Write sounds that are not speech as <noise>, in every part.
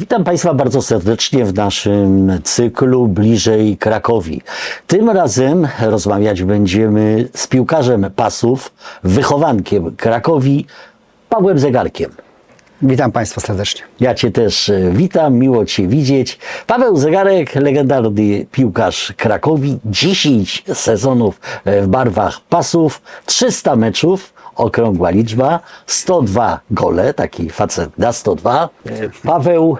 Witam Państwa bardzo serdecznie w naszym cyklu Bliżej Krakowi. Tym razem rozmawiać będziemy z piłkarzem pasów, wychowankiem Krakowi, Pawłem Zegarkiem. Witam Państwa serdecznie. Ja Cię też e, witam, miło Cię widzieć. Paweł Zegarek, legendarny piłkarz Krakowi, 10 sezonów e, w barwach pasów, 300 meczów, okrągła liczba, 102 gole, taki facet da 102. E, Paweł,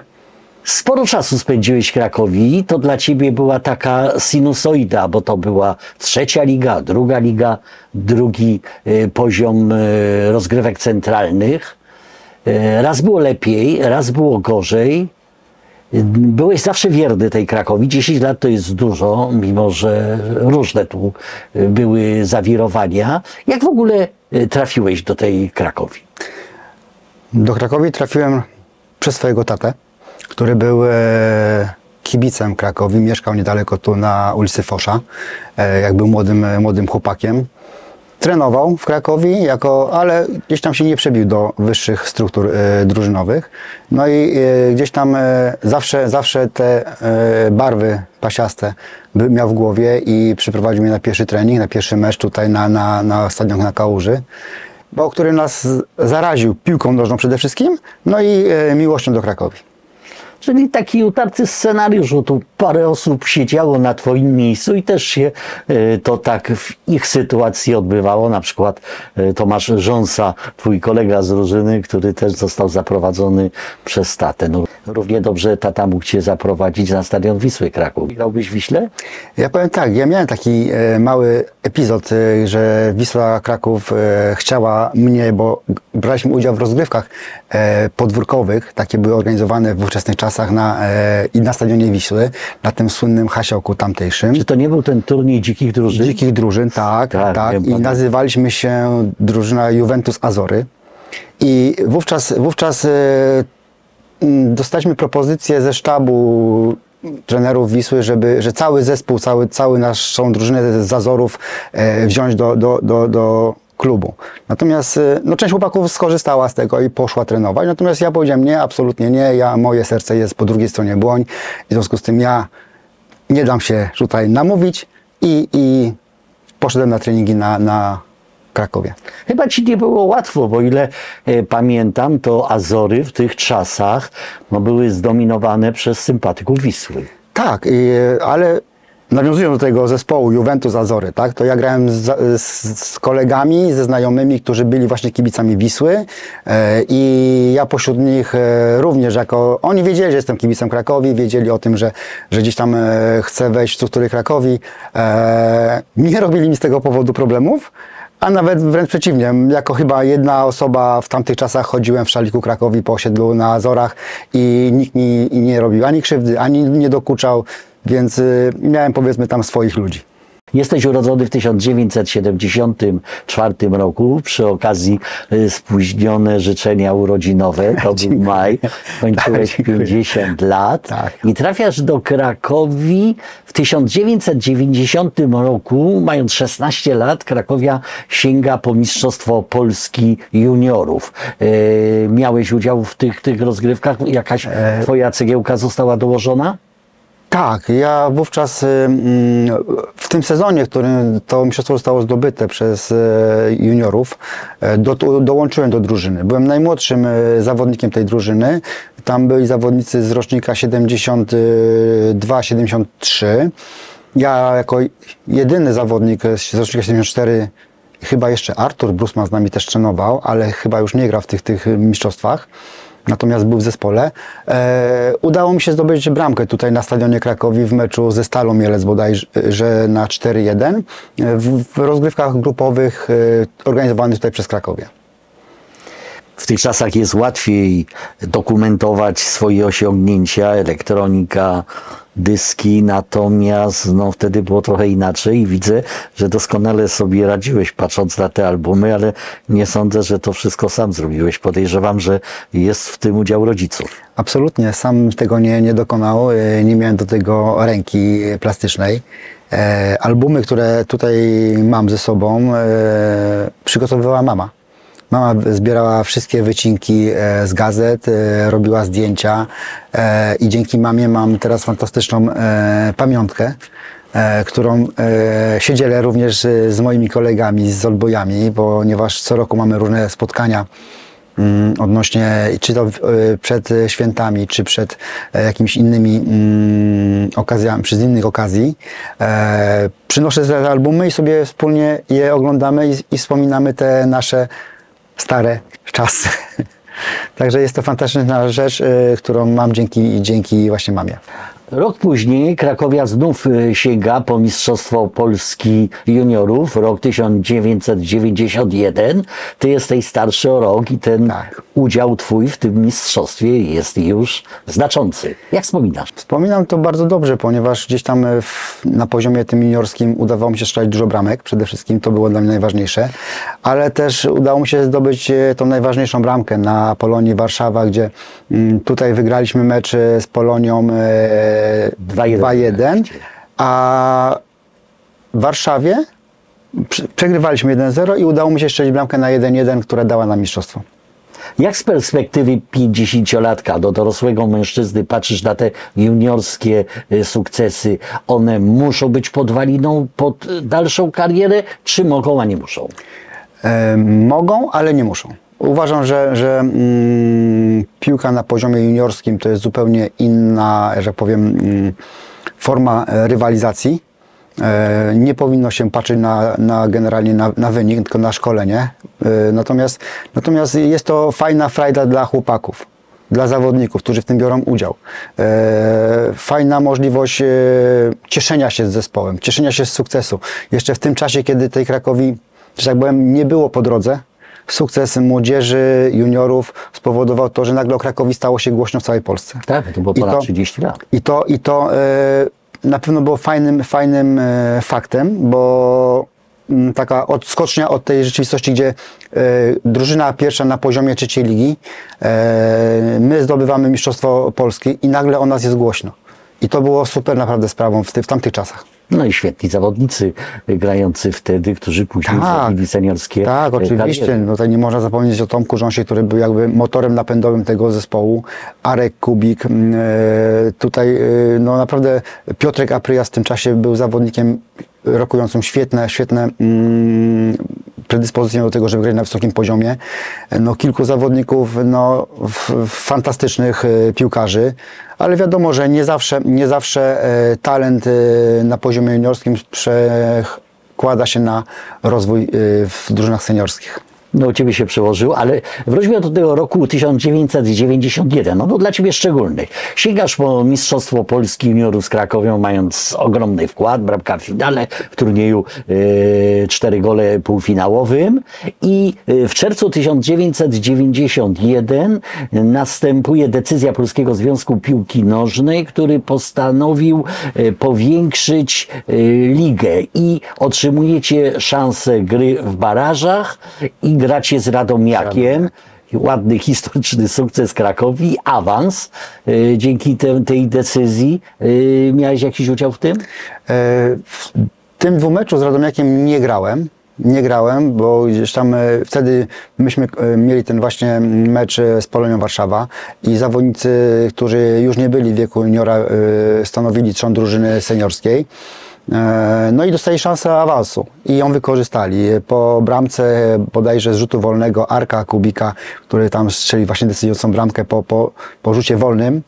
sporo czasu spędziłeś w Krakowi, to dla Ciebie była taka sinusoida, bo to była trzecia liga, druga liga, drugi e, poziom e, rozgrywek centralnych. E, Raz było lepiej, raz było gorzej. Byłeś zawsze wierny tej Krakowi. 10 lat to jest dużo, mimo że różne tu były zawirowania. Jak w ogóle trafiłeś do tej Krakowi? Do Krakowi trafiłem przez swojego tatę, który był kibicem Krakowi, mieszkał niedaleko tu na ulicy Fosza, e, jak był młodym, e, młodym chłopakiem. Trenował w Krakowi, jako, ale gdzieś tam się nie przebił do wyższych struktur e, drużynowych. No i e, gdzieś tam e, zawsze, zawsze te e, barwy pasiaste by, miał w głowie i przyprowadził mnie na pierwszy trening, na pierwszy mecz tutaj na, na, na stadion na Kałuży, bo który nas zaraził piłką nożną przede wszystkim, no i miłością do Krakowi. Czyli taki utarty scenariusz, że tu parę osób siedziało na Twoim miejscu i też się e, to tak w ich sytuacji odbywało. Na przykład e, Tomasz Rząsa, Twój kolega z drużyny, który też został zaprowadzony przez tatę. No, równie dobrze tata mógł Cię zaprowadzić na stadion Wisły Kraków. Grałbyś w Wiśle? Ja powiem tak, ja miałem taki e, mały epizod, że Wisła Kraków chciała mnie, bo braliśmy udział w rozgrywkach podwórkowych, takie były organizowane w ówczesnych czasach na, e, i na stadionie Wisły, na tym słynnym hasiołku tamtejszym. Czy to nie był ten turniej dzikich drużyn? Dzikich drużyn, tak, Tak, tak. I pamiętam. nazywaliśmy się drużyna Juventus Azory. I wówczas, wówczas e, dostaliśmy propozycję ze sztabu trenerów Wisły, żeby, że cały zespół, cały, cały naszą drużynę z Azorów e, wziąć do, do, do, do klubu. Natomiast e, no, część chłopaków skorzystała z tego i poszła trenować. Natomiast ja powiedziałem nie, absolutnie nie. Ja, moje serce jest po drugiej stronie błoń. W związku z tym ja nie dam się tutaj namówić i, i poszedłem na treningi na, na Krakowie. Chyba ci nie było łatwo, bo ile e, pamiętam, to Azory w tych czasach no, były zdominowane przez sympatyków Wisły. Tak, i, ale nawiązując do tego zespołu Juventus Azory, tak, to ja grałem z, z, z kolegami, ze znajomymi, którzy byli właśnie kibicami Wisły e, i ja pośród nich e, również jako, oni wiedzieli, że jestem kibicem Krakowi, wiedzieli o tym, że, że gdzieś tam e, chcę wejść w struktury Krakowi. E, nie robili mi z tego powodu problemów, a nawet wręcz przeciwnie, jako chyba jedna osoba w tamtych czasach chodziłem w szaliku Krakowi po osiedlu na Azorach i nikt mi nie robił ani krzywdy, ani nie dokuczał, więc y, miałem powiedzmy tam swoich ludzi. Jesteś urodzony w 1974 roku przy okazji y, spóźnione życzenia urodzinowe, to był maj, kończyłeś Tak, dziękuję. 50 lat Tak. i trafiasz do Krakowi w 1990 roku, mając 16 lat, Krakowia sięga po Mistrzostwo Polski juniorów. Y, Miałeś udział w tych, tych rozgrywkach? Jakaś E, twoja cegiełka została dołożona? Tak, ja wówczas y, mm, w tym sezonie, w którym to mistrzostwo zostało zdobyte przez e, juniorów, e, do, dołączyłem do drużyny. Byłem najmłodszym e, zawodnikiem tej drużyny. Tam byli zawodnicy z rocznika 72-73. Ja jako jedyny zawodnik z rocznika 74 chyba jeszcze Artur Brusman z nami też trenował, ale chyba już nie gra w tych, tych mistrzostwach. Natomiast był w zespole. E, udało mi się zdobyć bramkę tutaj na stadionie Krakowi w meczu ze Stalą Mielec bodajże na 4-1 w, w rozgrywkach grupowych e, organizowanych tutaj przez Krakowie. W tych czasach jest łatwiej dokumentować swoje osiągnięcia, elektronika, dyski, natomiast no, wtedy było trochę inaczej i widzę, że doskonale sobie radziłeś patrząc na te albumy, ale nie sądzę, że to wszystko sam zrobiłeś. Podejrzewam, że jest w tym udział rodziców. Absolutnie, sam tego nie, nie dokonał, e, nie miałem do tego ręki plastycznej. E, albumy, które tutaj mam ze sobą, e, przygotowywała mama. Mama zbierała wszystkie wycinki e, z gazet, e, robiła zdjęcia e, i dzięki mamie mam teraz fantastyczną pamiątkę, którą się dzielę również z moimi kolegami, z olbojami, ponieważ co roku mamy różne spotkania mm, odnośnie, czy to przed świętami, czy przed jakimiś innymi mm, okazjami, przy innych okazji. Przynoszę te albumy i sobie wspólnie je oglądamy i, i wspominamy te nasze stare czasy. <laughs> Także jest to fantastyczna rzecz, e, którą mam dzięki, dzięki właśnie mamie. Rok później Krakowia znów y, sięga po Mistrzostwo Polski Juniorów, rok 1991. Ty jesteś starszy o rok i ten Tak. udział twój w tym mistrzostwie jest już znaczący. Jak wspominasz? Wspominam to bardzo dobrze, ponieważ gdzieś tam e, w, na poziomie tym juniorskim udawało mi się strzelać dużo bramek, przede wszystkim to było dla mnie najważniejsze, ale też udało mi się zdobyć e, tą najważniejszą bramkę na Polonii Warszawa, gdzie mm, tutaj wygraliśmy mecz z Polonią e, 2-1. 2-1, a w Warszawie prze- przegrywaliśmy 1-0 i udało mi się strzelić bramkę na 1-1, która dała nam mistrzostwo. Jak z perspektywy 50-latka do dorosłego mężczyzny patrzysz na te juniorskie y, sukcesy? One muszą być podwaliną pod dalszą karierę, czy mogą, a nie muszą? E, mogą, ale nie muszą. Uważam, że, że mm, piłka na poziomie juniorskim to jest zupełnie inna, że powiem, mm, forma e, rywalizacji. E, nie powinno się patrzeć na, na generalnie na, na wynik, tylko na szkolenie. E, natomiast, natomiast jest to fajna frajda dla chłopaków, dla zawodników, którzy w tym biorą udział. E, fajna możliwość e, cieszenia się z zespołem, cieszenia się z sukcesu. Jeszcze w tym czasie, kiedy tej Krakowi, że tak powiem, nie było po drodze, sukces młodzieży, juniorów spowodował to, że nagle o Krakowi stało się głośno w całej Polsce. Tak, to było I ponad to- 30 lat. I to, i to e, na pewno było fajnym, fajnym e, faktem, bo mm, taka odskocznia od tej rzeczywistości, gdzie e, drużyna pierwsza na poziomie trzeciej ligi, my zdobywamy Mistrzostwo Polski i nagle o nas jest głośno. I to było super naprawdę sprawą w, ty, w tamtych czasach. No i świetni zawodnicy grający wtedy, którzy później Tak, zrobili seniorskie Tak, y, oczywiście. kariery. No tutaj nie można zapomnieć o Tomku Rząsie, który był jakby motorem napędowym tego zespołu. Arek Kubik. mm, e, Tutaj e, no naprawdę Piotrek Apryja w tym czasie był zawodnikiem rokującym świetne, świetne mm, predyspozycje do tego, żeby grać na wysokim poziomie. No, kilku zawodników no, fantastycznych e, piłkarzy, ale wiadomo, że nie zawsze, nie zawsze e, talent e, na poziomie juniorskim przekłada się na rozwój w drużynach seniorskich. No u Ciebie się przełożył, ale wróćmy do tego roku 1991, no to dla Ciebie szczególny. Sięgasz po Mistrzostwo Polski Juniorów z Krakowią, mając ogromny wkład, bramka w finale, w turnieju e, cztery gole półfinałowym. I e, w czerwcu 1991 następuje decyzja Polskiego Związku Piłki Nożnej, który postanowił e, powiększyć ligę. I otrzymujecie szansę gry w barażach i gracie z Radomiakiem. Ładny historyczny sukces Krakowi, awans. E, Dzięki te, tej decyzji e, miałeś jakiś udział w tym? E, W tym dwumeczu z Radomiakiem nie grałem. Nie grałem, bo gdzieś tam wtedy myśmy mieli ten właśnie mecz z Polonią Warszawa i zawodnicy, którzy już nie byli w wieku juniora, stanowili trzon drużyny seniorskiej. E, No i dostali szansę awansu i ją wykorzystali. Po bramce bodajże z rzutu wolnego Arka Kubika, który tam strzelił właśnie decydującą bramkę po, po, po rzucie wolnym.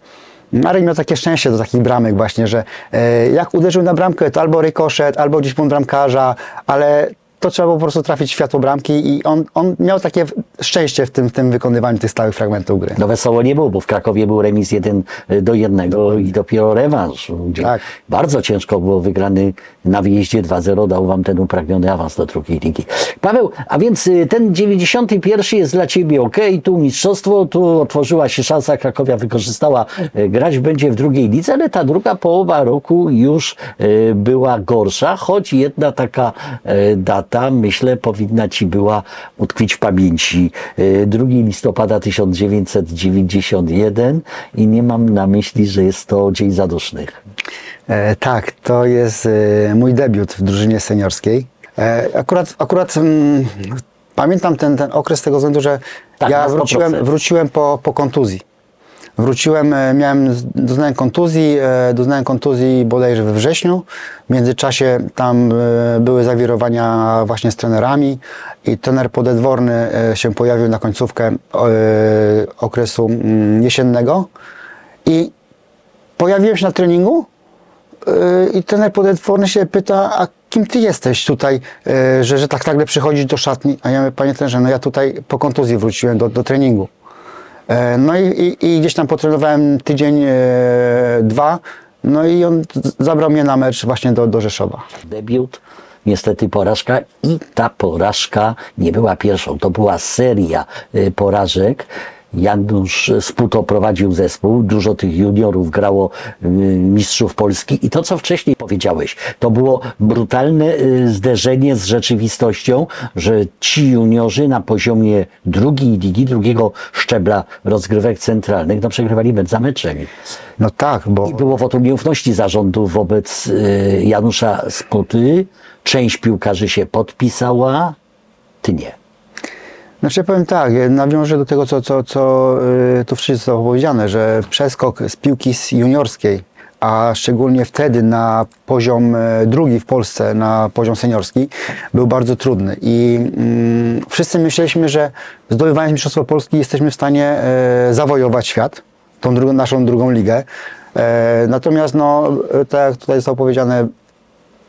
Marek miał takie szczęście do takich bramek właśnie, że e, jak uderzył na bramkę, to albo rykoszet, albo gdzieś błąd bramkarza, ale to trzeba było po prostu trafić światło bramki i on, on miał takie szczęście w tym, w tym wykonywaniu tych stałych fragmentów gry. No wesoło nie było, bo w Krakowie był remis 1 do 1 i dopiero rewanż, gdzie Tak. bardzo ciężko było wygrany na wyjeździe 2-0, dał wam ten upragniony awans do drugiej ligi. Paweł, a więc y, ten 91 jest dla ciebie ok, tu mistrzostwo, tu otworzyła się szansa, Krakowia wykorzystała, y, grać będzie w drugiej lidze, ale ta druga połowa roku już y, była gorsza, choć jedna taka y, data, myślę, powinna ci była utkwić w pamięci. Y, 2 listopada 1991 i nie mam na myśli, że jest to Dzień Zadusznych. E, tak, to jest e, mój debiut w drużynie seniorskiej. E, akurat akurat mm, Pamiętam ten, ten okres tego względu, że Tak, ja 100%. wróciłem, wróciłem po, po kontuzji. Wróciłem, e, miałem, doznałem kontuzji, e, doznałem kontuzji bodajże we wrześniu. W międzyczasie tam e, były zawirowania właśnie z trenerami i trener podedworny się pojawił na końcówkę okresu mm, jesiennego i pojawiłem się na treningu i trener podetworny się pyta, a kim ty jesteś tutaj, że, że tak nagle przychodzisz do szatni? A ja mówię, panie trenerze, no ja tutaj po kontuzji wróciłem do, do treningu. Yy, No i, i, i gdzieś tam potrenowałem tydzień, yy, dwa, no i on zabrał mnie na mecz właśnie do, do Rzeszowa. debiut, niestety porażka i ta porażka nie była pierwszą, to była seria y, porażek. Janusz Sputo prowadził zespół, dużo tych juniorów grało y, mistrzów Polski i to, co wcześniej powiedziałeś, to było brutalne y, zderzenie z rzeczywistością, że ci juniorzy na poziomie drugiej ligi, drugiego szczebla rozgrywek centralnych, no przegrywali mecz za meczem. No tak, bo... I było wotum nieufności zarządu wobec y, Janusza Sputy. Część piłkarzy się podpisała, ty nie. Znaczy ja powiem tak, nawiążę do tego, co, co, co yy, tu wszystko zostało powiedziane, że przeskok z piłki juniorskiej, a szczególnie wtedy na poziom e, drugi w Polsce, na poziom seniorski, był bardzo trudny. I mm, wszyscy myśleliśmy, że zdobywając Mistrzostwo Polski jesteśmy w stanie e, zawojować świat, tą drugą, naszą drugą ligę. E, natomiast, no, tak jak tutaj zostało powiedziane,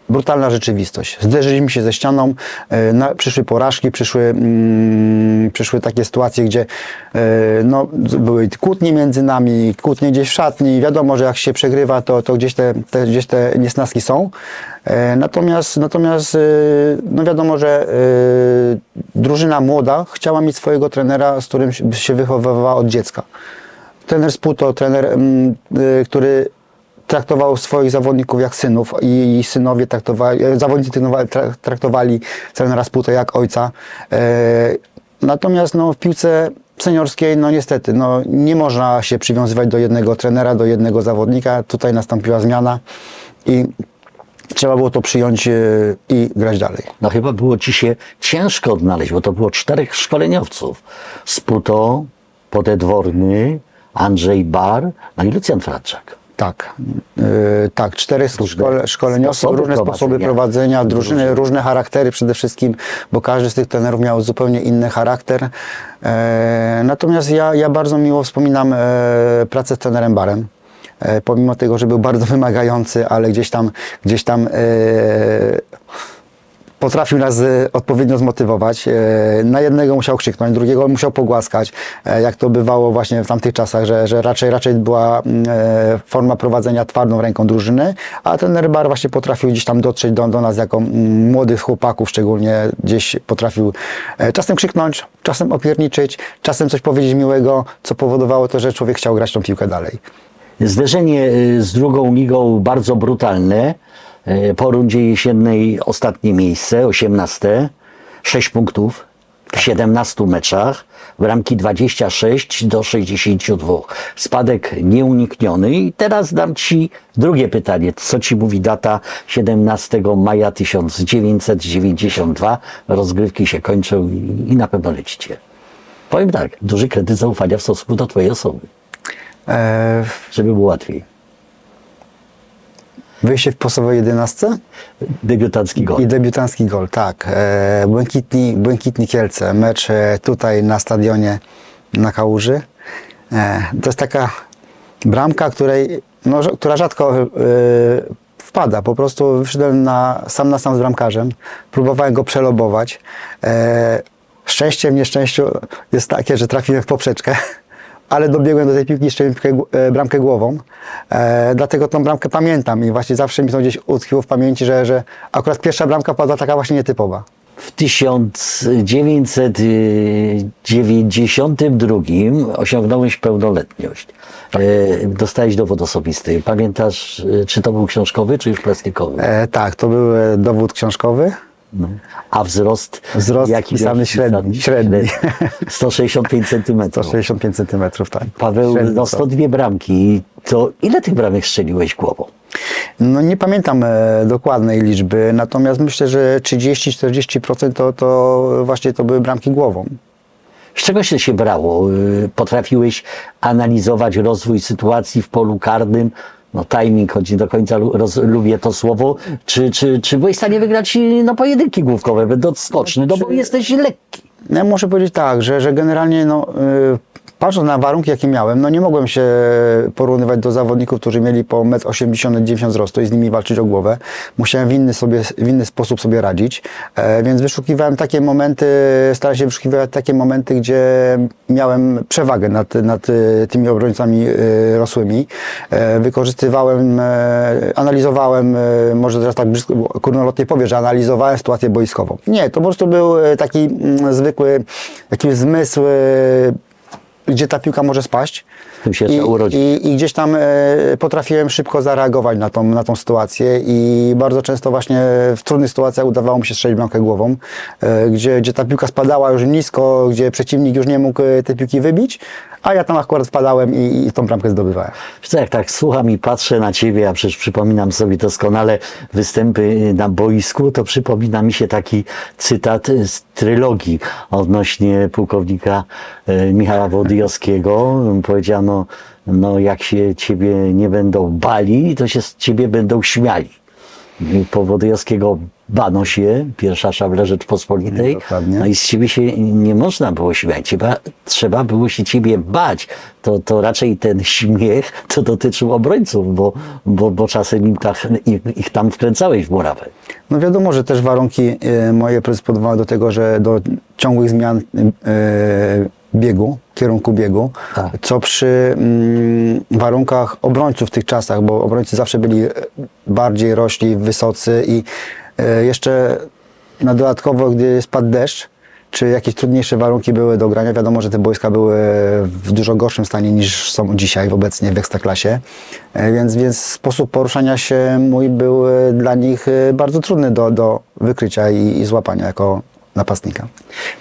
brutalna rzeczywistość. Zderzyliśmy się ze ścianą, e, na, przyszły porażki, przyszły, mm, przyszły takie sytuacje, gdzie e, no, były kłótnie między nami, kłótnie gdzieś w szatni. Wiadomo, że jak się przegrywa, to, to gdzieś, te, te, gdzieś te niesnaski są. E, natomiast natomiast no wiadomo, że drużyna młoda chciała mieć swojego trenera, z którym się- wychowywała od dziecka. Trener Sputo, trener, mm, który traktował swoich zawodników jak synów i, i synowie traktowali, e, zawodnicy traktowali, tra- traktowali trenera Sputo jak ojca. E, natomiast no, w piłce seniorskiej, no niestety, no, nie można się przywiązywać do jednego trenera, do jednego zawodnika. Tutaj nastąpiła zmiana i trzeba było to przyjąć e, i grać dalej. No chyba było ci się ciężko odnaleźć, bo to było czterech szkoleniowców. Sputo, Podedworny, Andrzej Bar, no i Lucjan Fradczak. Tak, yy, tak, cztery szkole, sposoby różne sposoby prowadzenia drużyny, różne charaktery przede wszystkim, bo każdy z tych trenerów miał zupełnie inny charakter. E, natomiast ja, ja bardzo miło wspominam e, pracę z trenerem Barem. E, pomimo tego, że był bardzo <laughs> wymagający, ale gdzieś tam, gdzieś tam e, potrafił nas e, odpowiednio zmotywować. E, Na jednego musiał krzyknąć, drugiego musiał pogłaskać, e, jak to bywało właśnie w tamtych czasach, że, że raczej, raczej była mm, forma prowadzenia twardą ręką drużyny, a ten Rybar właśnie potrafił gdzieś tam dotrzeć do, do nas jako mm, młodych chłopaków, szczególnie gdzieś potrafił czasem krzyknąć, czasem opierniczyć, czasem coś powiedzieć miłego, co powodowało to, że człowiek chciał grać tą piłkę dalej. Zderzenie z drugą ligą bardzo brutalne. Y, Po rundzie jesiennej ostatnie miejsce, 18, 6 punktów w 17 meczach, bramki 26 do 62. Spadek nieunikniony. I teraz dam Ci drugie pytanie. Co Ci mówi data 17 maja 1992? Rozgrywki się kończą i, i na pewno lecicie. Powiem tak, duży kredyt zaufania w stosunku do Twojej osoby, E, żeby było łatwiej. Wyjście w podstawowej jedenastce? Debiutancki gol. I debiutancki gol, tak. E, Błękitni, Błękitni Kielce, mecz e, tutaj na stadionie na Kałuży. E, to jest taka bramka, której, no, która rzadko wpada. Po prostu wyszedłem na, sam na sam z bramkarzem, próbowałem go przelobować. Szczęście w nieszczęściu jest takie, że trafiłem w poprzeczkę. <laughs> Ale dobiegłem do tej piłki jeszcze e, bramkę głową. E, dlatego tą bramkę pamiętam i właśnie zawsze mi to gdzieś utkwiło w pamięci, że, że akurat pierwsza bramka padła taka właśnie nietypowa. W 1992 osiągnąłeś pełnoletność. E, Dostałeś dowód osobisty. Pamiętasz, e, czy to był książkowy, czy już plastikowy? E, tak, to był dowód książkowy. No. A wzrost? Wzrost wpisany średni, średni. <laughs> 165 centymetrów. 165 centymetrów, tak. Paweł, Średni no wzrost. 102 bramki. To ile tych bramek strzeliłeś głową? No nie pamiętam e, dokładnej liczby, natomiast myślę, że 30-40% to, to właśnie to były bramki głową. Z czego się się brało? Y, Potrafiłeś analizować rozwój sytuacji w polu karnym? No timing, choć nie do końca roz, lubię to słowo. Czy, czy, czy byłeś w stanie wygrać no, pojedynki główkowe, będąc skoczny? No bo jesteś lekki. No, Ja muszę powiedzieć tak, że, że generalnie no, y, patrząc na warunki, jakie miałem, no nie mogłem się porównywać do zawodników, którzy mieli po 1,80 m 90 wzrostu i z nimi walczyć o głowę. Musiałem w inny, sobie, w inny sposób sobie radzić, e, więc wyszukiwałem takie momenty, starałem się wyszukiwać takie momenty, gdzie miałem przewagę nad, nad tymi obrońcami y, rosłymi. E, wykorzystywałem, e, analizowałem, e, może teraz tak kurnolotnie powie, że analizowałem sytuację boiskową. Nie, to po prostu był e, taki mm, zwykły, taki zmysł, e, gdzie ta piłka może spaść. tym się I, i, I gdzieś tam e, potrafiłem szybko zareagować na tą, na tą sytuację i bardzo często właśnie w trudnych sytuacjach udawało mi się strzelić bramkę głową, e, gdzie, gdzie ta piłka spadała już nisko, gdzie przeciwnik już nie mógł e, tej piłki wybić, a ja tam akurat wpadałem i, i tą bramkę zdobywałem. Wiesz jak tak słucham i patrzę na ciebie, a przecież przypominam sobie doskonale występy na boisku, to przypomina mi się taki cytat z trylogii odnośnie pułkownika e, Michała Wodyjowskiego. Powiedziano, no jak się ciebie nie będą bali, to się z ciebie będą śmiali. Po Wodyjowskiego bano się, pierwsza szabla Rzeczpospolitej, Dokładnie. no i z ciebie się nie można było śmiać, trzeba, trzeba było się ciebie bać. To, to raczej ten śmiech to dotyczył obrońców, bo, bo, bo czasem im tak, ich, ich tam wkręcałeś w murawę. No wiadomo, że też warunki e, moje predysponowały do tego, że do ciągłych zmian e, biegu, kierunku biegu, Tak. co przy mm, warunkach obrońców w tych czasach, bo obrońcy zawsze byli e, bardziej rośli, wysocy i e, jeszcze na dodatkowo, gdy spadł deszcz, czy jakieś trudniejsze warunki były do grania. Wiadomo, że te boiska były w dużo gorszym stanie niż są dzisiaj obecnie w Ekstraklasie, E, więc, więc sposób poruszania się mój był dla nich bardzo trudny do, do wykrycia i, i złapania jako napastnika.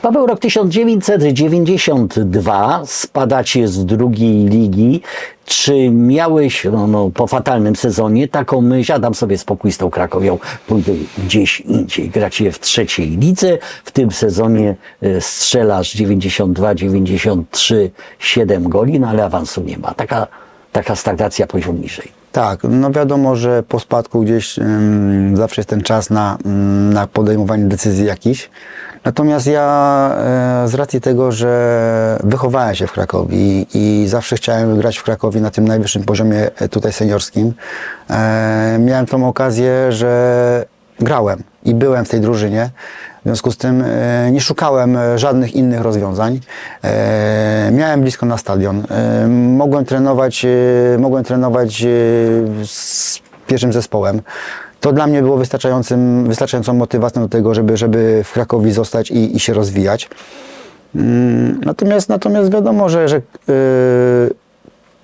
Paweł, rok 1992, spadacie z drugiej ligi. Czy miałeś no, no, po fatalnym sezonie taką myśl, a dam sobie spokój z tą Krakowią, pójdę gdzieś indziej, gracie w trzeciej lidze, w tym sezonie e, strzelasz 92, 93, 7 goli, no ale awansu nie ma. Taka, taka stagnacja poziom niżej. Tak, no wiadomo, że po spadku gdzieś zawsze jest ten czas na, ym, na podejmowanie decyzji jakichś. Natomiast ja e, z racji tego, że wychowałem się w Krakowie i, i zawsze chciałem grać w Krakowie na tym najwyższym poziomie e, tutaj seniorskim, e, miałem tą okazję, że grałem i byłem w tej drużynie. W związku z tym e, nie szukałem e, żadnych innych rozwiązań. E, miałem blisko na stadion. Mogłem trenować, mogłem trenować z pierwszym zespołem. To dla mnie było wystarczającym, wystarczającą motywacją do tego, żeby, żeby w Krakowie zostać i, i się rozwijać. Mm, Natomiast, natomiast wiadomo, że, że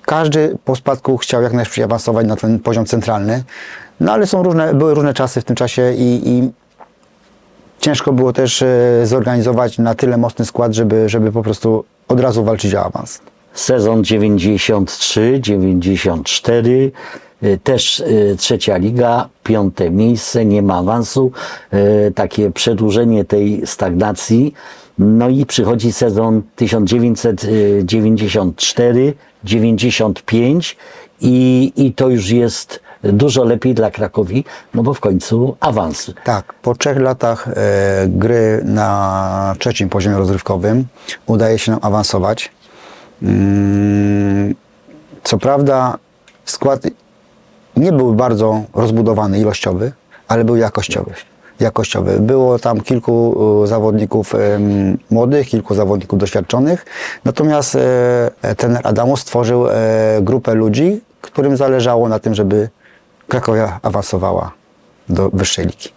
każdy po spadku chciał jak najszybciej awansować na ten poziom centralny. No ale są różne, były różne czasy w tym czasie i, i ciężko było też e, zorganizować na tyle mocny skład, żeby, żeby po prostu od razu walczyć o awans. Sezon 93-94, y, też y, trzecia liga, piąte miejsce, nie ma awansu, takie przedłużenie tej stagnacji. No i przychodzi sezon 1994-95 i, i to już jest dużo lepiej dla Krakowi, no bo w końcu awans. Tak, po trzech latach e, gry na trzecim poziomie rozrywkowym udaje się nam awansować. Mm, co prawda skład nie był bardzo rozbudowany ilościowy, ale był jakościowy. jakościowy. Było tam kilku e, zawodników młodych, kilku zawodników doświadczonych. Natomiast e, ten Adamus stworzył e, grupę ludzi, którym zależało na tym, żeby Krakowia awansowała do wyższej ligi.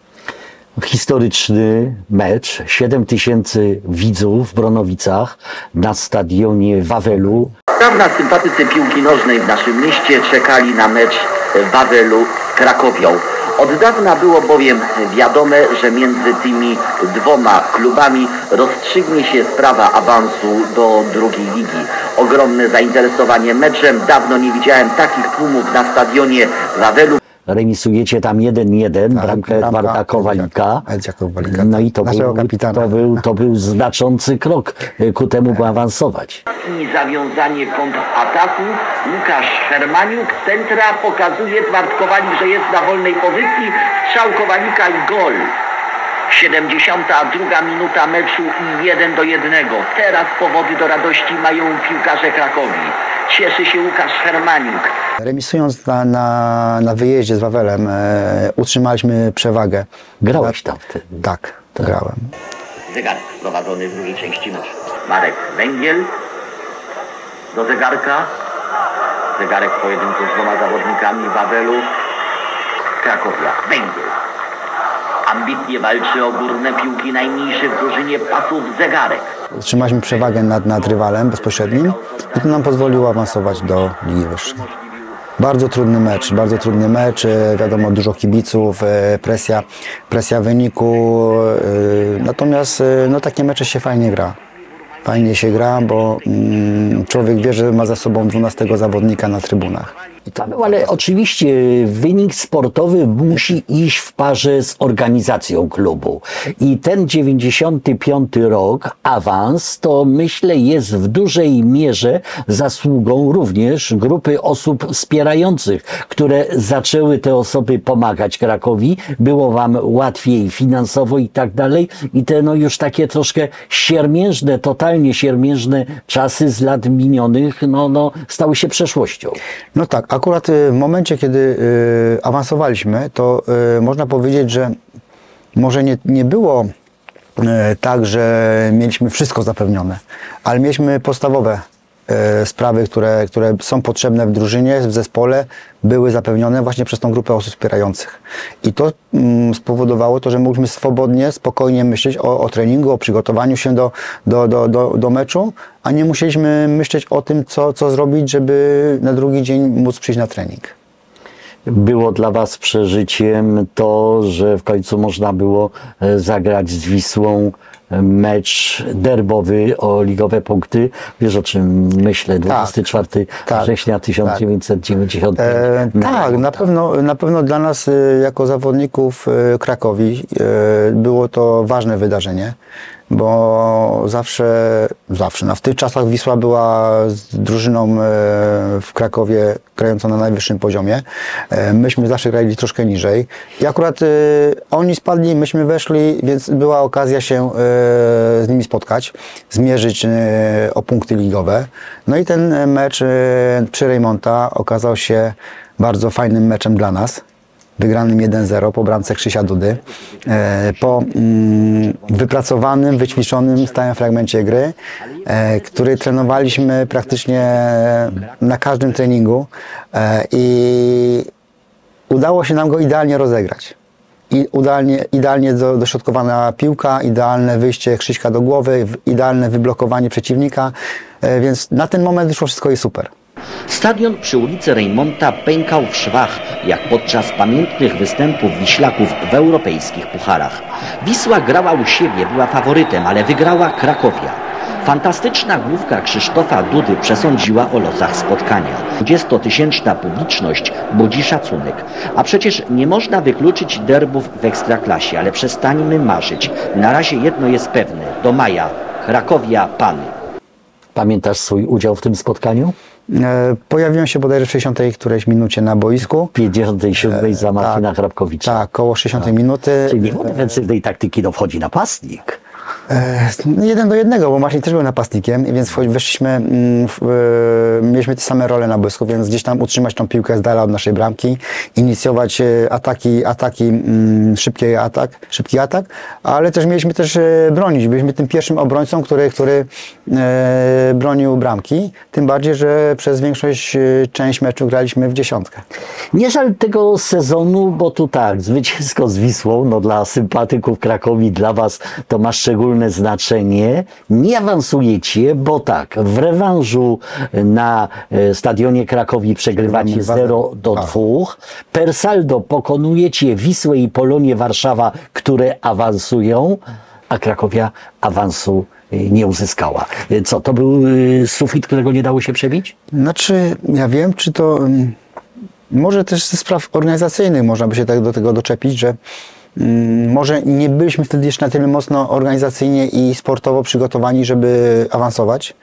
Historyczny mecz, 7 tysięcy widzów w Bronowicach na stadionie Wawelu. Dawna sympatycy piłki nożnej w naszym mieście czekali na mecz Wawelu z Krakowią. Od dawna było bowiem wiadome, że między tymi dwoma klubami rozstrzygnie się sprawa awansu do drugiej ligi. Ogromne zainteresowanie meczem. Dawno nie widziałem takich tłumów na stadionie Wawelu. Remisujecie tam 1-1, Tak, bramkę bramka Edwarda Kowalika. No tak. i to był, kapitana. to, był, to był znaczący krok y, ku temu, by awansować. Zawiązanie kontrataku. Łukasz Hermaniuk z centra pokazuje Edward Kowalik, że jest na wolnej pozycji. Strzał Kowalika i gol. 72 minuta meczu i 1 do 1. Teraz powody do radości mają piłkarze Krakowi. Cieszy się Łukasz Hermaniuk. Remisując na, na, na wyjeździe z Wawelem, e, utrzymaliśmy przewagę. Grałeś tam wtedy. Tak, grałem. Zegarek wprowadzony w drugiej części meczu. Marek Węgiel do zegarka. Zegarek w pojedynku z dwoma zawodnikami Wawelu. Krakowia. Węgiel. Ambitnie walczy o górne piłki najmniejszy w drużynie pasów zegarek. Utrzymaliśmy przewagę nad, nad rywalem bezpośrednim i to nam pozwoliło awansować do Ligi Wyższej. Bardzo trudny mecz, bardzo trudny mecz, e, wiadomo dużo kibiców, e, presja, presja wyniku, e, natomiast no, takie mecze się fajnie gra. Fajnie się gra, bo mm, człowiek wie, że ma za sobą 12 zawodnika na trybunach. Paweł, ale oczywiście wynik sportowy musi iść w parze z organizacją klubu. I ten 95 rok, awans, to myślę jest w dużej mierze zasługą również grupy osób wspierających, które zaczęły te osoby pomagać Krakowi. Było wam łatwiej finansowo i tak dalej. I te no już takie troszkę siermiężne, totalnie siermiężne czasy z lat minionych, no, no stały się przeszłością. No tak, akurat y, w momencie, kiedy y, awansowaliśmy, to y, można powiedzieć, że może nie, nie było tak, że mieliśmy wszystko zapewnione, ale mieliśmy podstawowe sprawy, które, które są potrzebne w drużynie, w zespole, były zapewnione właśnie przez tą grupę osób wspierających. I to mm, spowodowało to, że mogliśmy swobodnie, spokojnie myśleć o, o treningu, o przygotowaniu się do, do, do, do, do meczu, a nie musieliśmy myśleć o tym, co, co zrobić, żeby na drugi dzień móc przyjść na trening. było dla Was przeżyciem to, że w końcu można było e, zagrać z Wisłą e, mecz derbowy o ligowe punkty. Wiesz o czym myślę? 24 tak, września 1990. E, tak, na pewno, na pewno dla nas e, jako zawodników e, Krakowi e, było to ważne wydarzenie, bo zawsze, zawsze, no w tych czasach Wisła była z drużyną e, w Krakowie grającą na najwyższym poziomie. E, Myśmy zawsze grali troszkę niżej i akurat e, oni spadli, myśmy weszli, więc była okazja się z nimi spotkać, zmierzyć o punkty ligowe. No i ten mecz przy Reymonta okazał się bardzo fajnym meczem dla nas. Wygranym 1-0 po bramce Krzysia Dudy. E, po mm, wypracowanym, wyćwiczonym stałym fragmencie gry, e, który trenowaliśmy praktycznie na każdym treningu e, i udało się nam go idealnie rozegrać. Idealnie, idealnie do, dośrodkowana piłka, idealne wyjście Krzyśka do głowy, idealne wyblokowanie przeciwnika, więc na ten moment wyszło wszystko i super. Stadion przy ulicy Reymonta pękał w szwach, jak podczas pamiętnych występów Wiślaków w europejskich pucharach. Wisła grała u siebie, była faworytem, ale wygrała Krakowia. Fantastyczna główka Krzysztofa Dudy przesądziła o losach spotkania. 20-tysięczna publiczność budzi szacunek. A przecież nie można wykluczyć derbów w Ekstraklasie, ale przestańmy marzyć. Na razie jedno jest pewne. Do maja. Krakowia Pany. Pamiętasz swój udział w tym spotkaniu? E, Pojawiłem się bodajże w 60 którejś minucie na boisku. 57 za Martina tak, Hrabkowicza. Tak, koło 60 minuty. Czyli mimo defensywnej taktyki no wchodzi napastnik. E, jeden do jednego, bo Marcin też był napastnikiem, więc weszliśmy, mm, e, mieliśmy te same role na boisku, więc gdzieś tam utrzymać tą piłkę z dala od naszej bramki, inicjować e, ataki, ataki, mm, szybki atak, szybki atak, ale też mieliśmy też bronić. Byliśmy tym pierwszym obrońcą, który, który bronił bramki, tym bardziej, że przez większość część meczu graliśmy w dziesiątkę. Nie żal tego sezonu, bo tu tak, zwycięsko z Wisłą, no dla sympatyków Krakowi, dla Was to masz szczególne znaczenie. Nie awansujecie, bo tak, w rewanżu na e, stadionie Krakowi przegrywacie Dwa- 0 do tak. 2. Per saldo pokonujecie Wisłę i Polonię Warszawa, które awansują, a Krakowia awansu e, nie uzyskała. E, Co, to był sufit, którego nie dało się przebić? Znaczy, ja wiem, czy to. mm, Może też ze spraw organizacyjnych można by się tak do tego doczepić, że może nie byliśmy wtedy jeszcze na tyle mocno organizacyjnie i sportowo przygotowani, żeby awansować.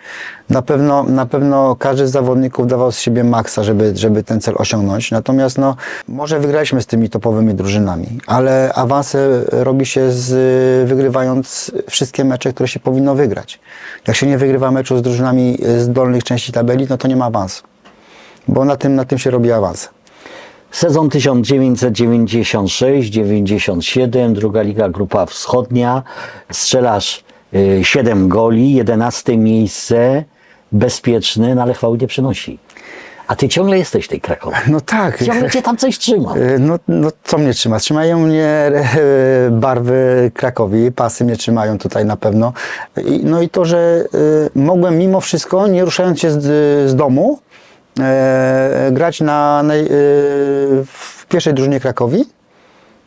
Na pewno, na pewno każdy z zawodników dawał z siebie maksa, żeby, żeby ten cel osiągnąć. Natomiast no, może wygraliśmy z tymi topowymi drużynami, ale awanse robi się z, wygrywając wszystkie mecze, które się powinno wygrać. Jak się nie wygrywa meczu z drużynami z dolnych części tabeli, no to nie ma awansu. Bo na tym, na tym się robi awans. Sezon 1996-97, druga liga grupa wschodnia. Strzelasz 7 goli, 11 miejsce, bezpieczny, no ale chwały nie przynosi. A ty ciągle jesteś w tej Krakowie. No tak. Ciągle cię tam coś trzyma. E, No, no co mnie trzyma? Trzymają mnie e, barwy Krakowi, pasy mnie trzymają tutaj na pewno. No i to, że e, mogłem mimo wszystko, nie ruszając się z, z domu, grać na, na, e, w pierwszej drużynie Krakowi.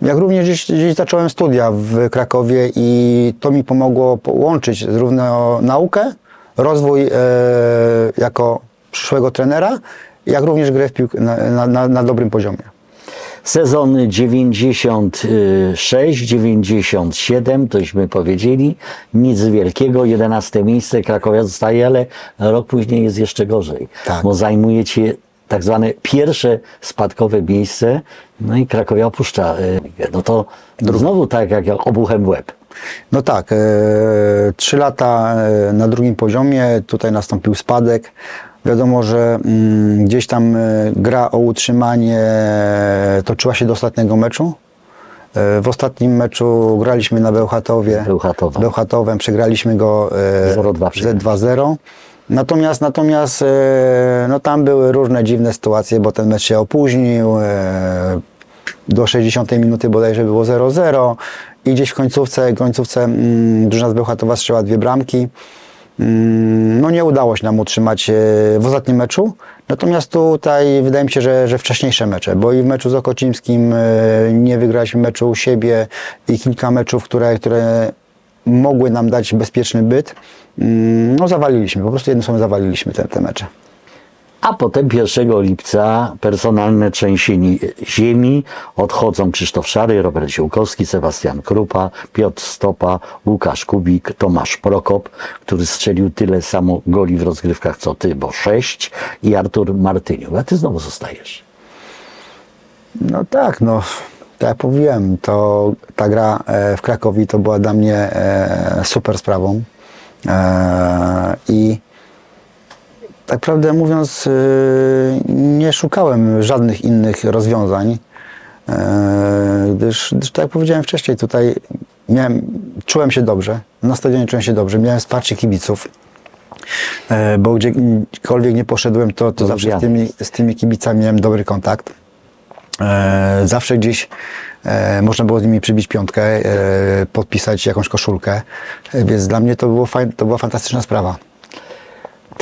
Jak również gdzieś, gdzieś zacząłem studia w Krakowie i to mi pomogło połączyć zarówno naukę, rozwój e, jako przyszłego trenera, jak również grę na, na, na dobrym poziomie. Sezon 96-97, tośmy powiedzieli, nic wielkiego, 11 miejsce, Krakowia zostaje, ale rok później jest jeszcze gorzej, Tak. bo zajmujecie tak zwane pierwsze spadkowe miejsce, no i Krakowia opuszcza e. No to znowu tak jak obuchem w łeb. No tak, e, trzy lata e, na drugim poziomie, tutaj nastąpił spadek. Wiadomo, że mm, gdzieś tam e, gra o utrzymanie e, toczyła się do ostatniego meczu. E, w ostatnim meczu graliśmy na Bełchatowie. Z Bełchatowem. Przegraliśmy go e, 0-2 z 2-0. Natomiast, natomiast e, no tam były różne dziwne sytuacje, bo ten mecz się opóźnił. E, do 60 minuty bodajże było 0-0 i gdzieś w końcówce, końcówce mm, drużyna z Bełchatowa strzela dwie bramki. Mm, No nie udało się nam utrzymać e, w ostatnim meczu. Natomiast tutaj wydaje mi się, że, że wcześniejsze mecze, bo i w meczu z Okocimskim e, nie wygraliśmy meczu u siebie i kilka meczów, które, które mogły nam dać bezpieczny byt, mm, no zawaliliśmy, po prostu jednym słowem zawaliliśmy te, te mecze. A potem 1 lipca personalne trzęsienie ziemi. Odchodzą Krzysztof Szary, Robert Ziółkowski, Sebastian Krupa, Piotr Stopa, Łukasz Kubik, Tomasz Prokop, który strzelił tyle samo goli w rozgrywkach co ty, bo sześć i Artur Martyniuk. A ty znowu zostajesz. No tak, no tak jak to ta gra e, w Krakowi to była dla mnie e, super sprawą. E, I tak prawdę mówiąc, e, nie szukałem żadnych innych rozwiązań, e, gdyż, gdyż tak jak powiedziałem wcześniej, tutaj miałem, czułem się dobrze, na stadionie czułem się dobrze, miałem wsparcie kibiców. E, Bo gdziekolwiek nie poszedłem, to, to zawsze z tymi, z tymi kibicami miałem dobry kontakt. Zawsze gdzieś można było z nimi przybić piątkę, podpisać jakąś koszulkę, więc dla mnie to, było fajn, to była fantastyczna sprawa.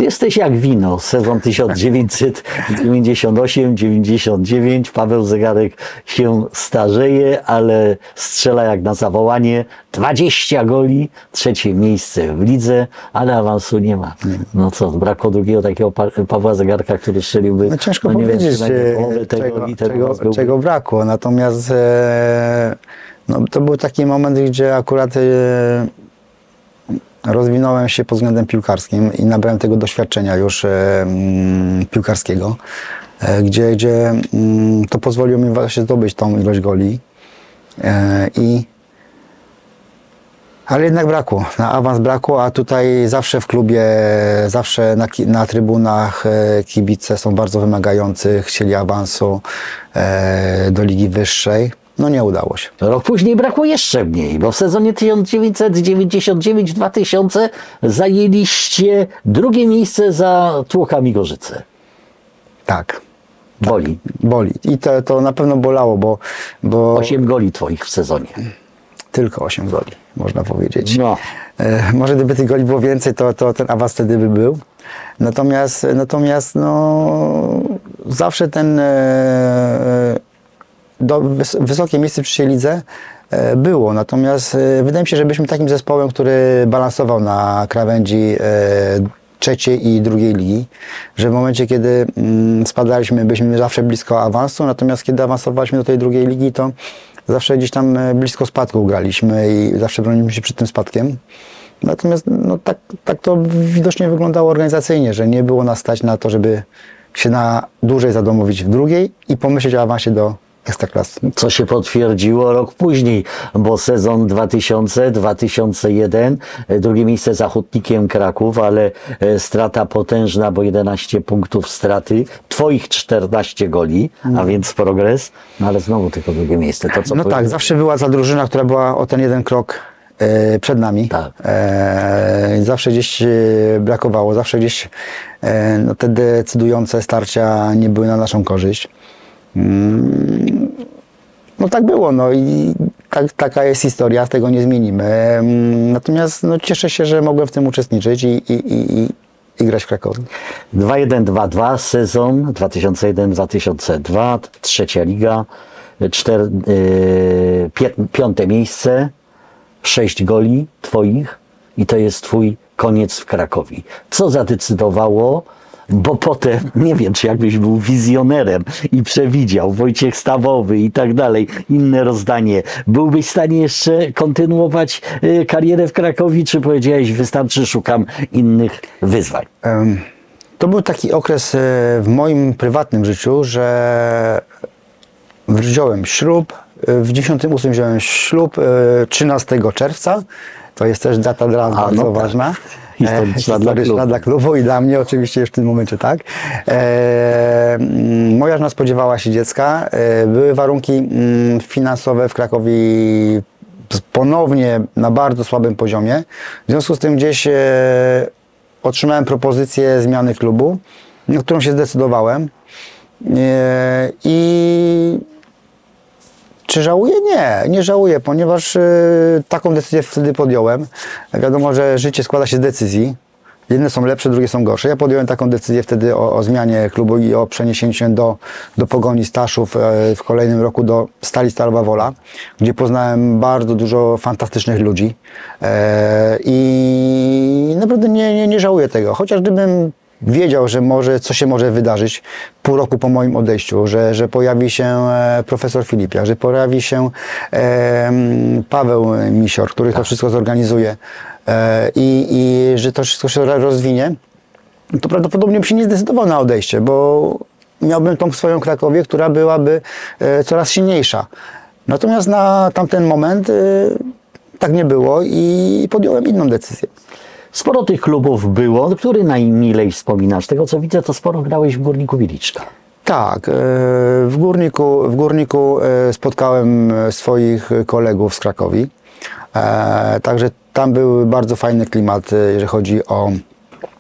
Ty jesteś jak wino. Sezon 1998-99. Paweł Zegarek się starzeje, ale strzela jak na zawołanie. 20 goli, trzecie miejsce w lidze, ale awansu nie ma. No co, brakło drugiego takiego Pa- Pawła Zegarka, który strzeliłby. No ciężko no nie powiedzieć, wiem, tego awans byłby- czego brakło. Natomiast e, no, to był taki moment, gdzie akurat e, rozwinąłem się pod względem piłkarskim i nabrałem tego doświadczenia już e, mm, piłkarskiego, e, gdzie, gdzie mm, to pozwoliło mi właśnie zdobyć tą ilość goli. E, I ale jednak brakło, na awans brakło, a tutaj zawsze w klubie, zawsze na, na trybunach e, kibice są bardzo wymagający, chcieli awansu e, do ligi wyższej. No nie udało się. Rok później brakło jeszcze mniej, bo w sezonie 1999-2000 zajęliście drugie miejsce za Tłokami Gorzyce. Tak, Boli. boli. I to, to na pewno bolało, bo, bo 8 goli twoich w sezonie. Tylko 8 goli, można powiedzieć. No. E, może gdyby tych goli było więcej, to, to ten awans wtedy by był. Natomiast, natomiast no, zawsze ten e, do, wys, wysokie miejsce przy lidze e, było. Natomiast e, wydaje mi się, że byliśmy takim zespołem, który balansował na krawędzi e, trzeciej i drugiej ligi, że w momencie, kiedy mm, spadaliśmy, byliśmy zawsze blisko awansu, natomiast kiedy awansowaliśmy do tej drugiej ligi, to zawsze gdzieś tam blisko spadku graliśmy i zawsze broniliśmy się przed tym spadkiem. Natomiast no, tak, tak to widocznie wyglądało organizacyjnie, że nie było nas stać na to, żeby się na dłużej zadomowić w drugiej i pomyśleć o awansie do ekstraklasy. co się potwierdziło rok później, bo sezon 2000-2001, e, drugie miejsce za Hutnikiem Kraków, ale e, strata potężna, bo 11 punktów straty, twoich 14 goli, a więc progres, no ale znowu tylko drugie miejsce. To, co No tak, zawsze była ta drużyna, która była o ten jeden krok e, przed nami. Tak. E, zawsze gdzieś brakowało, zawsze gdzieś e, no, te decydujące starcia nie były na naszą korzyść. No tak było, no i tak, taka jest historia, tego nie zmienimy. Mm, Natomiast no, cieszę się, że mogłem w tym uczestniczyć i, i, i, i, grać w Krakowie. 2-1-2-2 sezon 2001-2002, trzecia liga, pię, piąte miejsce, sześć goli twoich i to jest twój koniec w Krakowie. Co zadecydowało, bo potem, nie wiem, czy jakbyś był wizjonerem i przewidział, Wojciech Stawowy i tak dalej, inne rozdanie, byłbyś w stanie jeszcze kontynuować yy, karierę w Krakowie, czy powiedziałeś, wystarczy, szukam innych wyzwań? To był taki okres e, w moim prywatnym życiu, że wziąłem ślub. e, W 98 wziąłem ślub e, 13 czerwca. To jest też data dla nas A, bardzo no tak. ważna. Historyczna E, dla klubu. dla klubu i dla mnie oczywiście w tym momencie tak. E, mm, moja żona spodziewała się dziecka. E, były warunki mm, finansowe w Krakowie ponownie na bardzo słabym poziomie. W związku z tym gdzieś e, otrzymałem propozycję zmiany klubu, na którą się zdecydowałem. E, I czy żałuję? Nie, nie żałuję, ponieważ e, taką decyzję wtedy podjąłem. Wiadomo, że życie składa się z decyzji. Jedne są lepsze, drugie są gorsze. Ja podjąłem taką decyzję wtedy o, o zmianie klubu i o przeniesieniu się do, do Pogoni Staszów e, w kolejnym roku do Stali Stalowa Wola, gdzie poznałem bardzo dużo fantastycznych ludzi e, i naprawdę nie, nie, nie żałuję tego. Chociaż gdybym wiedział, że może, co się może wydarzyć pół roku po moim odejściu, że, że pojawi się e, profesor Filipia, że pojawi się e, Paweł Misior, który to wszystko zorganizuje e, i, i że to wszystko się rozwinie, to prawdopodobnie bym się nie zdecydował na odejście, bo miałbym tą swoją Krakowię, która byłaby e, coraz silniejsza. Natomiast na tamten moment e, tak nie było i podjąłem inną decyzję. Sporo tych klubów było. Który najmilej wspominasz? Tego co widzę, to sporo grałeś w Górniku Wiliczka. Tak, e, w Górniku, w Górniku e, spotkałem e, swoich kolegów z Krakowi. Także tam był bardzo fajny klimat, jeżeli chodzi o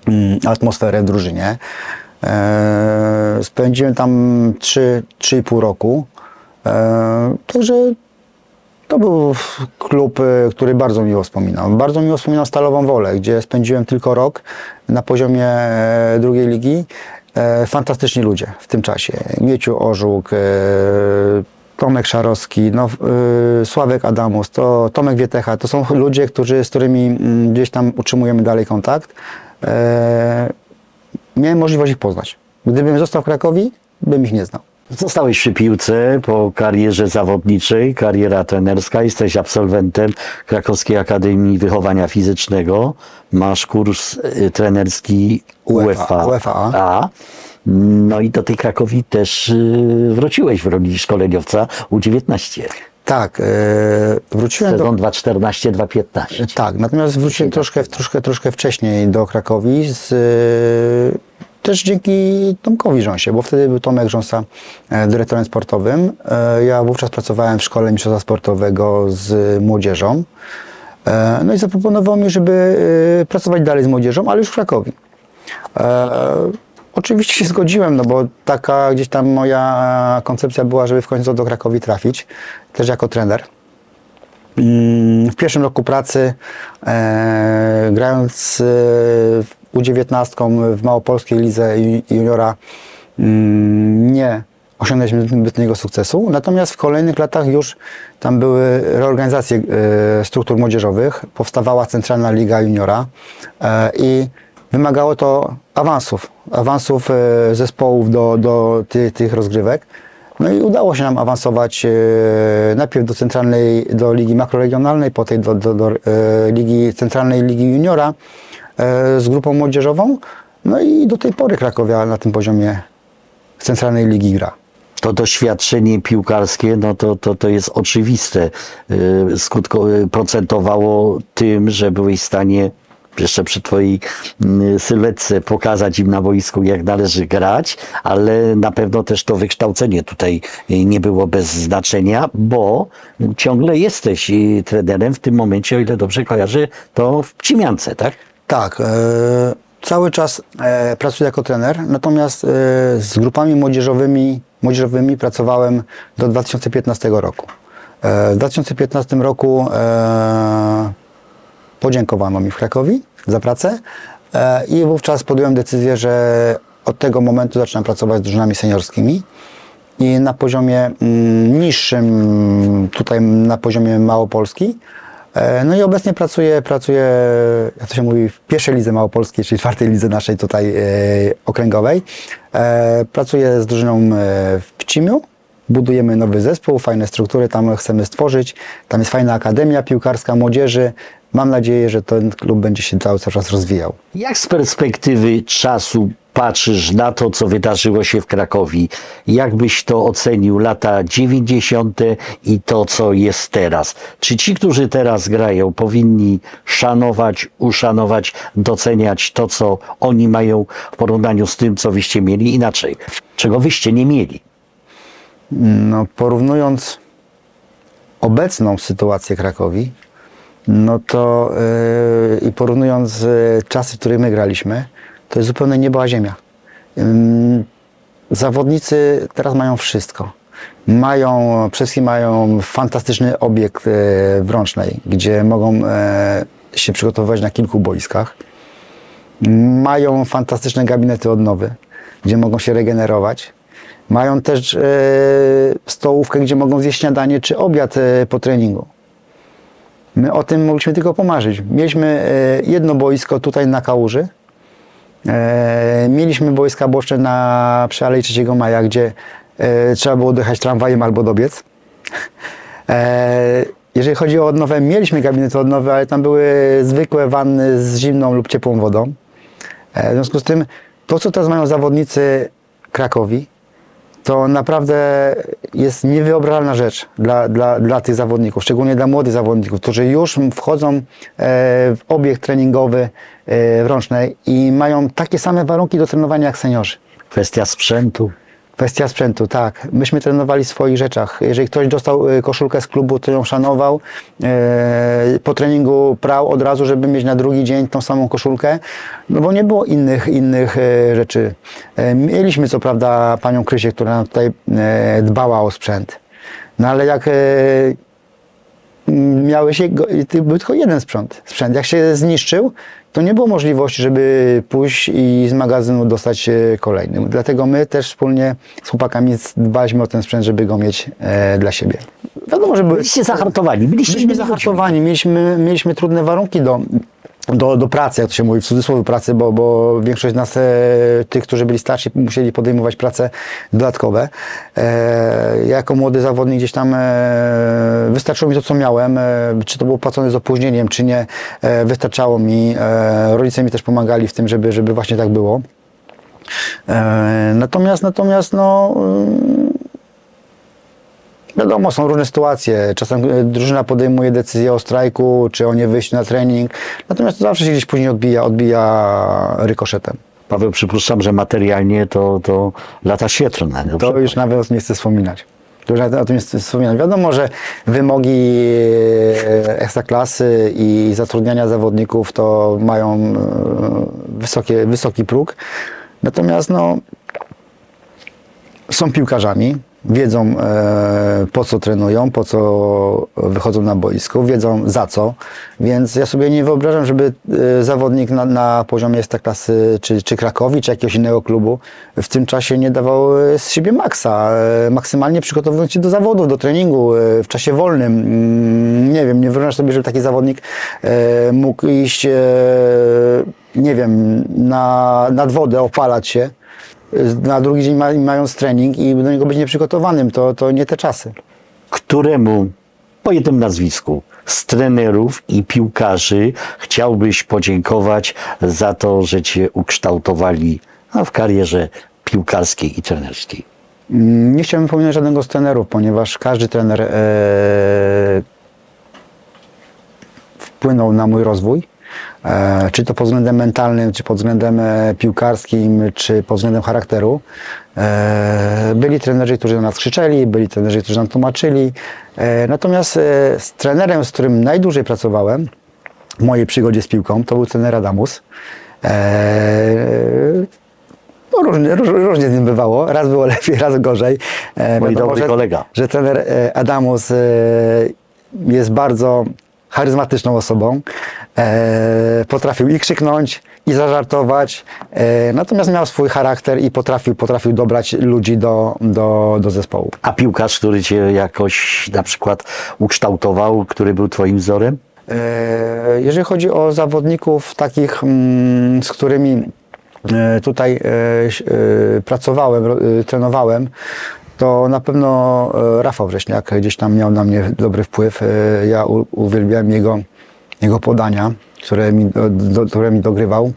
mm, atmosferę w drużynie. Spędziłem tam 3, 3,5 roku. Także to był klub, e, który bardzo miło wspominam. Bardzo miło wspominam Stalową Wolę, gdzie spędziłem tylko rok na poziomie e, drugiej ligi. E, Fantastyczni ludzie w tym czasie. Mieciu Orzuk, Tomek Szarowski, no, Sławek Adamus, to Tomek Wietecha. To są ludzie, którzy, z którymi mm, gdzieś tam utrzymujemy dalej kontakt. Miałem możliwość ich poznać. Gdybym został w Krakowie, bym ich nie znał. Zostałeś przy piłce po karierze zawodniczej, kariera trenerska, jesteś absolwentem Krakowskiej Akademii Wychowania Fizycznego, masz kurs y, trenerski UEFA. UEFA. A. No i do tej Krakowi też y, wróciłeś w roli szkoleniowca U19. Tak, e, wróciłem do, Sezon 2-14-2-15. Tak, natomiast wróciłem troszkę, troszkę, troszkę wcześniej do Krakowi, z, y, też dzięki Tomkowi Rząsie, bo wtedy był Tomek Rząsa e, dyrektorem sportowym. E, Ja wówczas pracowałem w szkole mistrzostwa sportowego z młodzieżą. E, No i zaproponował mi, żeby pracować dalej z młodzieżą, ale już w Krakowie. Oczywiście się zgodziłem, no bo taka gdzieś tam moja koncepcja była, żeby w końcu do Krakowi trafić, też jako trener. Mm, W pierwszym roku pracy, grając w U19 w Małopolskiej Lidze ju- Juniora, mm, nie osiągnęliśmy zbytniego sukcesu. Natomiast w kolejnych latach już tam były reorganizacje e, struktur młodzieżowych, powstawała Centralna Liga Juniora e, i wymagało to awansów, awansów e, zespołów do, do ty, tych rozgrywek. No i udało się nam awansować najpierw do centralnej, do ligi makroregionalnej, potem do, do, do ligi, centralnej ligi juniora z grupą młodzieżową. No i do tej pory Krakowia na tym poziomie centralnej ligi gra. To doświadczenie piłkarskie, no to, to, to jest oczywiste. Yy, Skutko, yy, procentowało tym, że byłeś w stanie jeszcze przy twojej yy, sylwetce pokazać im na boisku, jak należy grać, ale na pewno też to wykształcenie tutaj nie było bez znaczenia, bo ciągle jesteś trenerem w tym momencie, o ile dobrze kojarzę, to w Pcimiance, tak? Tak, e, cały czas e, pracuję jako trener, natomiast e, z grupami młodzieżowymi, młodzieżowymi pracowałem do 2015 roku. W 2015 roku podziękowano mi w Krakowi za pracę i wówczas podjąłem decyzję, że od tego momentu zaczynam pracować z drużynami seniorskimi i na poziomie mm, niższym, tutaj na poziomie Małopolski. E, No i obecnie pracuję, pracuję, jak to się mówi, w pierwszej lidze Małopolskiej, czyli czwartej lidze naszej tutaj e, okręgowej. E, pracuję z drużyną w Pcimiu. Budujemy nowy zespół, fajne struktury tam chcemy stworzyć. Tam jest fajna akademia piłkarska młodzieży. Mam nadzieję, że ten klub będzie się cały czas rozwijał. Jak z perspektywy czasu patrzysz na to, co wydarzyło się w Krakowie? Jak byś to ocenił lata 90. i to, co jest teraz? Czy ci, którzy teraz grają, powinni szanować, uszanować, doceniać to, co oni mają w porównaniu z tym, co wyście mieli inaczej? Czego wyście nie mieli? No, porównując obecną sytuację Krakowi, no to yy, i porównując yy, czasy, w których my graliśmy, to jest zupełnie nieba ziemia. Ym, zawodnicy teraz mają wszystko. Mają, przede wszystkim mają fantastyczny obiekt yy, w Rącznej, gdzie mogą yy, się przygotowywać na kilku boiskach. Mają fantastyczne gabinety odnowy, gdzie mogą się regenerować. Mają też e, stołówkę, gdzie mogą zjeść śniadanie czy obiad e, po treningu. My o tym mogliśmy tylko pomarzyć. Mieliśmy e, jedno boisko tutaj na Kałuży. Mieliśmy boiska boczne na przy Alei 3 Maja, gdzie trzeba było dojechać tramwajem albo dobiec. Jeżeli chodzi o odnowę, mieliśmy gabinety odnowy, ale tam były zwykłe wanny z zimną lub ciepłą wodą. W związku z tym, to co teraz mają zawodnicy Krakowi, to naprawdę jest niewyobrażalna rzecz dla, dla, dla tych zawodników, szczególnie dla młodych zawodników, którzy już wchodzą e, w obiekt treningowy e, w Rącznej i mają takie same warunki do trenowania jak seniorzy. Kwestia sprzętu. Kwestia sprzętu, tak. Myśmy trenowali w swoich rzeczach. Jeżeli ktoś dostał e, koszulkę z klubu, to ją szanował. E, Po treningu prał od razu, żeby mieć na drugi dzień tą samą koszulkę, no bo nie było innych, innych e, rzeczy. Mieliśmy co prawda panią Krysię, która tutaj dbała o sprzęt. No ale jak miały się, go- i ty- był tylko jeden sprzęt. sprzęt. Jak się zniszczył, to nie było możliwości, żeby pójść i z magazynu dostać e, kolejny. Dlatego my też wspólnie z chłopakami dbaliśmy o ten sprzęt, żeby go mieć e, dla siebie. Wiadomo, że Byliście zahartowani, byliście byliśmy zahartowani, mieliśmy, mieliśmy trudne warunki do, do, do pracy, jak to się mówi, w cudzysłowie pracy, bo, bo większość z nas, e, tych, którzy byli starsi, musieli podejmować prace dodatkowe. E, ja jako młody zawodnik gdzieś tam e, wystarczyło mi to, co miałem, e, czy to było płacone z opóźnieniem, czy nie, e, wystarczało mi. E, rodzice mi też pomagali w tym, żeby, żeby właśnie tak było. E, natomiast, natomiast, no... Wiadomo, są różne sytuacje. Czasem e, drużyna podejmuje decyzję o strajku, czy o nie wyjściu na trening. Natomiast to zawsze się gdzieś później odbija, odbija rykoszetem. Paweł, przypuszczam, że materialnie to, to lata świetlne. Dobrze? To już nawet nie chcę wspominać. To już o tym chcę wspominać. Wiadomo, że wymogi e, ekstraklasy i zatrudniania zawodników to mają e, wysokie, wysoki próg. Natomiast no, są piłkarzami, wiedzą e, po co trenują, po co wychodzą na boisku, wiedzą za co, więc ja sobie nie wyobrażam, żeby e, zawodnik na, na poziomie Ekstraklasy czy, czy Krakowi, czy jakiegoś innego klubu w tym czasie nie dawał e, z siebie maksa, e, maksymalnie przygotowując się do zawodów, do treningu e, w czasie wolnym. Mm, Nie wiem, nie wyobrażam sobie, żeby taki zawodnik e, mógł iść, e, nie wiem, na, nad wodę, opalać się, na drugi dzień ma, mając trening i do niego być nieprzygotowanym, to, to nie te czasy. Któremu, po jednym nazwisku, z trenerów i piłkarzy chciałbyś podziękować za to, że cię ukształtowali no, w karierze piłkarskiej i trenerskiej? Mm, Nie chciałbym pominąć żadnego z trenerów, ponieważ każdy trener e, wpłynął na mój rozwój. E, czy to pod względem mentalnym, czy pod względem e, piłkarskim, czy pod względem charakteru. E, byli trenerzy, którzy do nas krzyczeli, byli trenerzy, którzy nam tłumaczyli. Natomiast z trenerem, z którym najdłużej pracowałem w mojej przygodzie z piłką, to był trener Adamus. No, różnie, róż, różnie z nim bywało. Raz było lepiej, raz gorzej. Mój dobry że, kolega. Że trener Adamus jest bardzo charyzmatyczną osobą. E, potrafił i krzyknąć, i zażartować. E, natomiast miał swój charakter i potrafił, potrafił dobrać ludzi do, do, do zespołu. A piłkarz, który cię jakoś na przykład ukształtował, który był twoim wzorem? E, Jeżeli chodzi o zawodników takich, mm, z którymi e, tutaj e, e, pracowałem, trenowałem, to na pewno Rafał Wrześniak gdzieś tam miał na mnie dobry wpływ. Ja uwielbiałem jego, jego podania, które mi, do, do, które mi dogrywał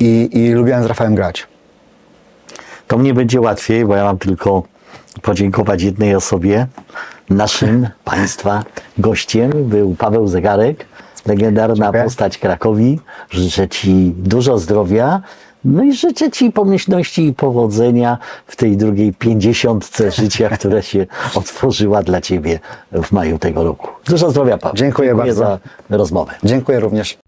i, i lubiłem z Rafałem grać. To mnie będzie łatwiej, bo ja mam tylko podziękować jednej osobie. Naszym <laughs> Państwa gościem był Paweł Zegarek, legendarna Dziękuję. postać Krakowi. Życzę Ci dużo zdrowia. No i życzę Ci pomyślności i powodzenia w tej drugiej pięćdziesiątce życia, która się otworzyła dla Ciebie w maju tego roku. Dużo zdrowia, Paweł. Dziękuję bardzo. za rozmowę. Dziękuję również.